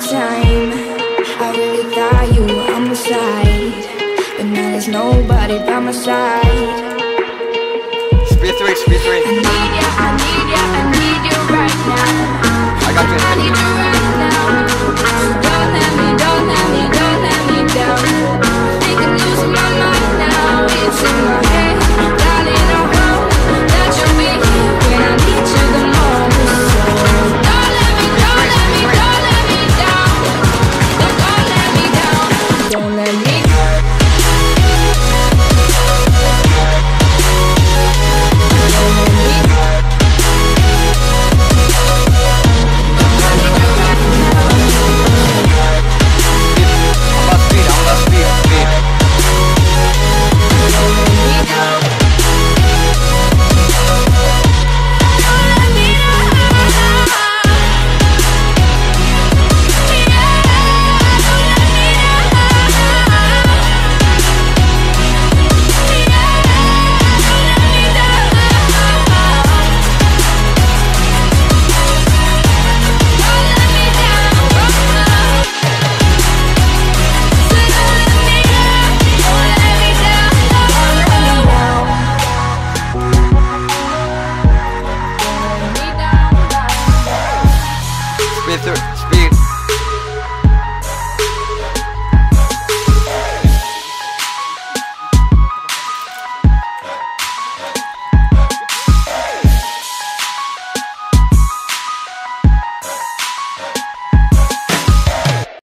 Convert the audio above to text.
time. I really thought you were on my side But now there's nobody by my side. Speed 3, speed 3 I need I need I need you right now. I got you. I need you let Arthur.